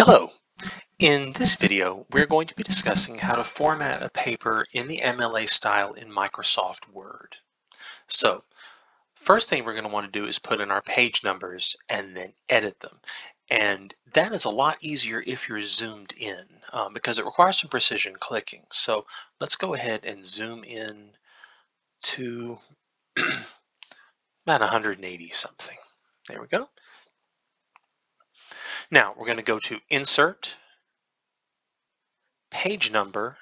Hello. In this video, we're going to be discussing how to format a paper in the MLA style in Microsoft Word. So, first thing we're going to want to do is put in our page numbers and then edit them. And that is a lot easier if you're zoomed in um, because it requires some precision clicking. So let's go ahead and zoom in to about 180 something. There we go. Now we're going to go to Insert, Page Number,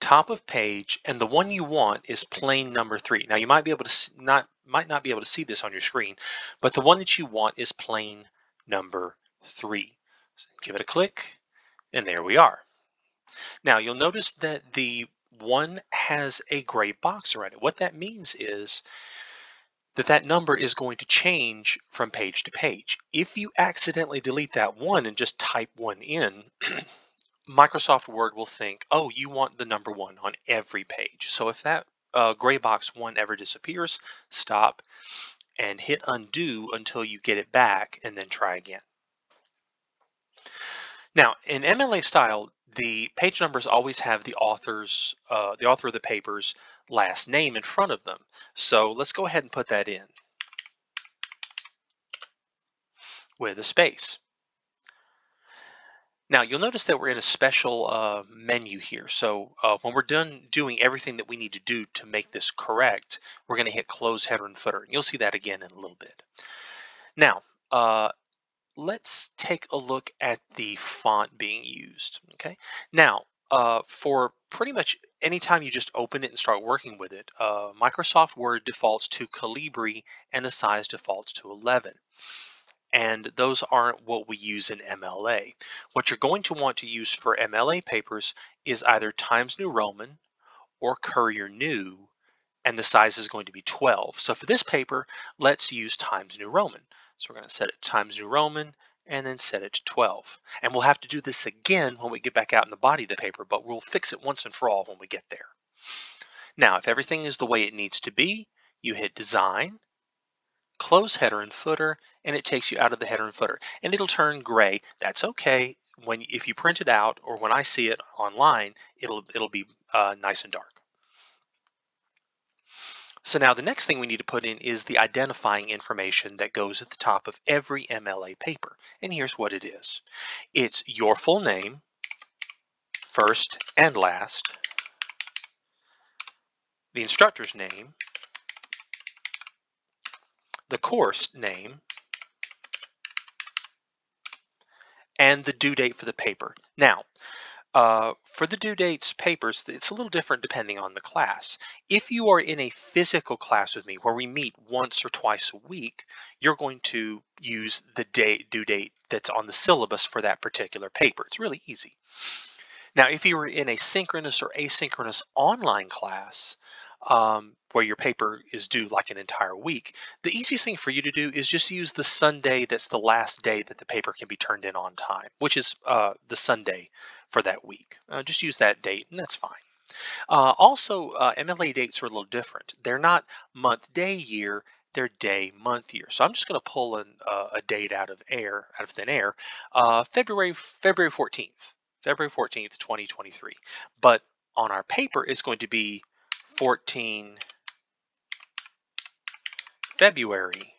Top of Page, and the one you want is plain number three. Now you might be able to not might not be able to see this on your screen, but the one that you want is plain number three. So give it a click, and there we are. Now you'll notice that the one has a gray box around it. What that means is that that number is going to change from page to page. If you accidentally delete that one and just type one in, Microsoft Word will think, oh, you want the number one on every page. So if that uh, gray box one ever disappears, stop and hit undo until you get it back and then try again. Now in MLA style, the page numbers always have the author's, uh, the author of the paper's last name in front of them. So let's go ahead and put that in with a space. Now you'll notice that we're in a special uh, menu here. So uh, when we're done doing everything that we need to do to make this correct, we're going to hit close header and footer. And you'll see that again in a little bit. Now, uh, let's take a look at the font being used. Okay. Now, uh, for pretty much anytime you just open it and start working with it, uh, Microsoft Word defaults to Calibri and the size defaults to 11. And those aren't what we use in MLA. What you're going to want to use for MLA papers is either Times New Roman or Courier New, and the size is going to be 12. So for this paper, let's use Times New Roman. So we're going to set it Times New Roman and then set it to 12. And we'll have to do this again when we get back out in the body of the paper, but we'll fix it once and for all when we get there. Now, if everything is the way it needs to be, you hit Design, close header and footer, and it takes you out of the header and footer. And it'll turn gray. That's okay. When If you print it out or when I see it online, it'll, it'll be uh, nice and dark. So now the next thing we need to put in is the identifying information that goes at the top of every MLA paper. And here's what it is. It's your full name, first and last, the instructor's name, the course name, and the due date for the paper. Now, uh, for the due dates papers, it's a little different depending on the class. If you are in a physical class with me where we meet once or twice a week, you're going to use the due date that's on the syllabus for that particular paper. It's really easy. Now, if you were in a synchronous or asynchronous online class, um, where your paper is due like an entire week, the easiest thing for you to do is just use the Sunday that's the last day that the paper can be turned in on time, which is uh, the Sunday for that week. Uh, just use that date and that's fine. Uh, also, uh, MLA dates are a little different. They're not month, day, year, they're day, month, year. So I'm just going to pull an, uh, a date out of air, out of thin air, uh, February, February 14th, February 14th, 2023. But on our paper, it's going to be 14 February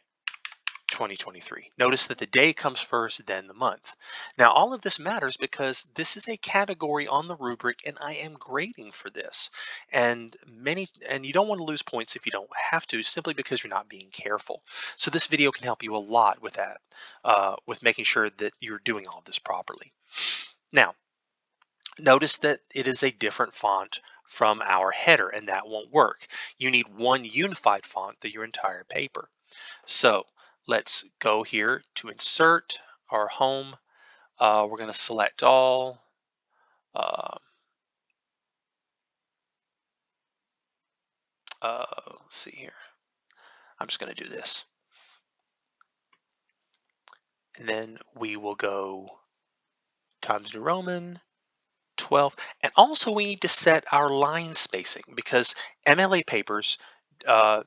2023. Notice that the day comes first, then the month. Now, all of this matters because this is a category on the rubric and I am grading for this. And many, and you don't want to lose points if you don't have to, simply because you're not being careful. So this video can help you a lot with that, uh, with making sure that you're doing all of this properly. Now, notice that it is a different font from our header and that won't work. You need one unified font through your entire paper. So let's go here to insert our home. Uh, we're going to select all. Uh, uh, let's see here. I'm just going to do this. And then we will go Times New Roman, 12. And also we need to set our line spacing because MLA papers, uh,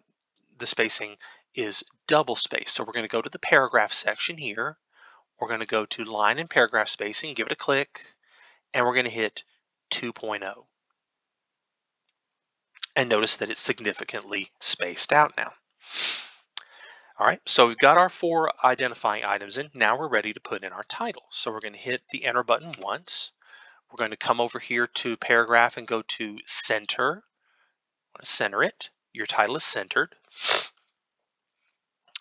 the spacing is double space. So we're going to go to the paragraph section here. we're going to go to line and paragraph spacing, give it a click, and we're going to hit 2.0. And notice that it's significantly spaced out now. All right, so we've got our four identifying items in. Now we're ready to put in our title. So we're going to hit the enter button once. We're going to come over here to paragraph and go to center. center it. Your title is centered.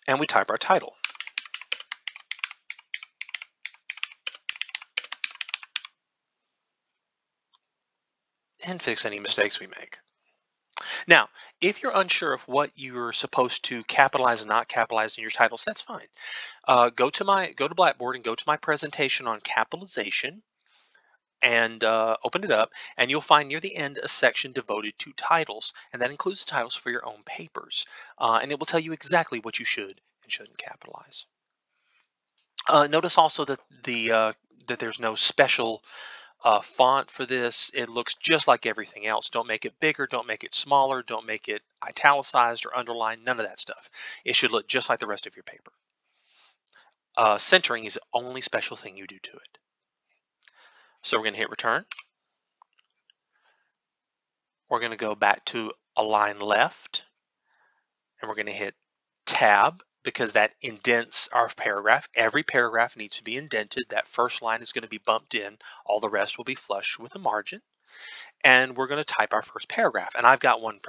And we type our title. And fix any mistakes we make. Now, if you're unsure of what you're supposed to capitalize and not capitalize in your titles, that's fine. Uh, go to my go to Blackboard and go to my presentation on capitalization and uh, open it up and you'll find near the end a section devoted to titles and that includes the titles for your own papers uh, and it will tell you exactly what you should and shouldn't capitalize. Uh, notice also that the uh, that there's no special uh, font for this. It looks just like everything else. Don't make it bigger, don't make it smaller, don't make it italicized or underlined, none of that stuff. It should look just like the rest of your paper. Uh, centering is the only special thing you do to it. So we're going to hit return. We're going to go back to align left and we're going to hit tab because that indents our paragraph. Every paragraph needs to be indented. That first line is going to be bumped in. All the rest will be flush with a margin. And we're going to type our first paragraph. And I've got one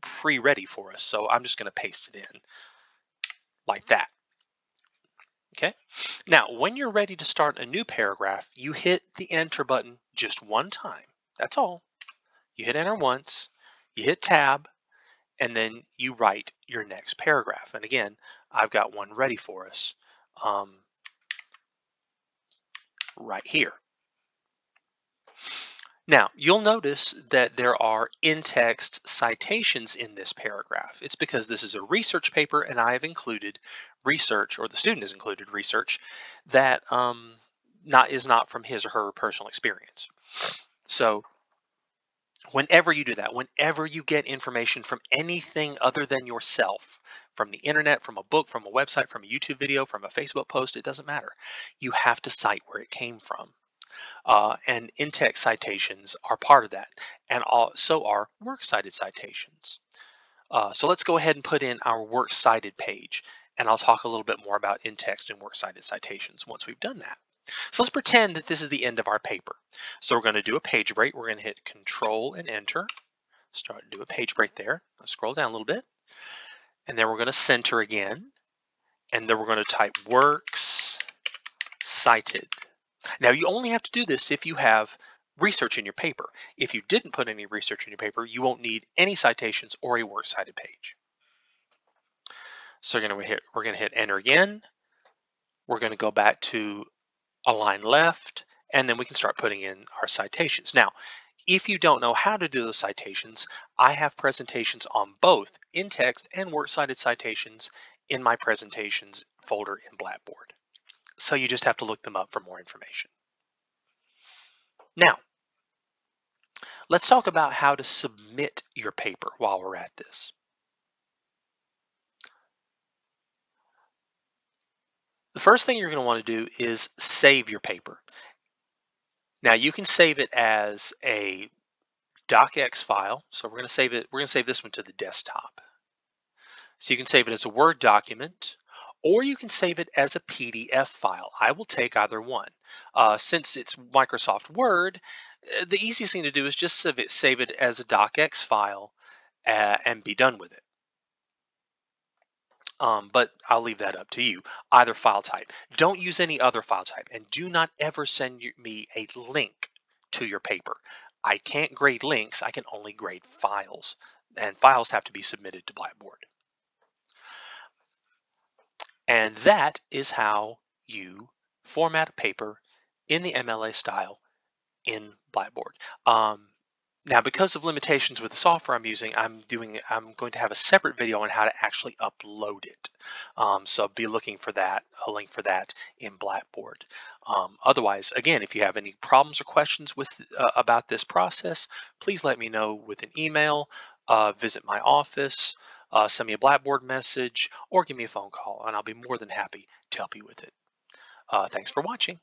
pre-ready for us, so I'm just going to paste it in like that. Okay. Now, when you're ready to start a new paragraph, you hit the enter button just one time. That's all. You hit enter once, you hit tab, and then you write your next paragraph. And again, I've got one ready for us um, right here. Now, you'll notice that there are in-text citations in this paragraph. It's because this is a research paper and I have included research, or the student has included research, that um, not is not from his or her personal experience. So whenever you do that, whenever you get information from anything other than yourself, from the internet, from a book, from a website, from a YouTube video, from a Facebook post, it doesn't matter. You have to cite where it came from. Uh, and in-text citations are part of that, and so are works cited citations. Uh, so let's go ahead and put in our works cited page, and I'll talk a little bit more about in-text and works cited citations once we've done that. So let's pretend that this is the end of our paper. So we're going to do a page break. We're going to hit Control and Enter. Start do a page break there. I'll scroll down a little bit. And then we're going to center again. And then we're going to type Works Cited. Now you only have to do this if you have research in your paper. If you didn't put any research in your paper, you won't need any citations or a works cited page. So we're going to hit, we're going to hit enter again. We're going to go back to align left, and then we can start putting in our citations. Now, if you don't know how to do those citations, I have presentations on both in-text and works cited citations in my presentations folder in Blackboard. So you just have to look them up for more information. Now, let's talk about how to submit your paper while we're at this. The first thing you're going to want to do is save your paper. Now you can save it as a docx file. So we're going to save it. We're going to save this one to the desktop. So you can save it as a Word document, or you can save it as a PDF file. I will take either one. Uh, since it's Microsoft Word, uh, the easiest thing to do is just save it, save it as a docx file uh, and be done with it. Um, but I'll leave that up to you. Either file type. Don't use any other file type, and do not ever send me a link to your paper. I can't grade links, I can only grade files, and files have to be submitted to Blackboard. And that is how you format a paper in the MLA style in Blackboard. Um, now, because of limitations with the software I'm using, I'm doing I'm going to have a separate video on how to actually upload it. Um, so be looking for that, a link for that in Blackboard. Um, otherwise, again, if you have any problems or questions with uh, about this process, please let me know with an email, uh, visit my office, uh, send me a Blackboard message, or give me a phone call, and I'll be more than happy to help you with it. Uh, thanks for watching.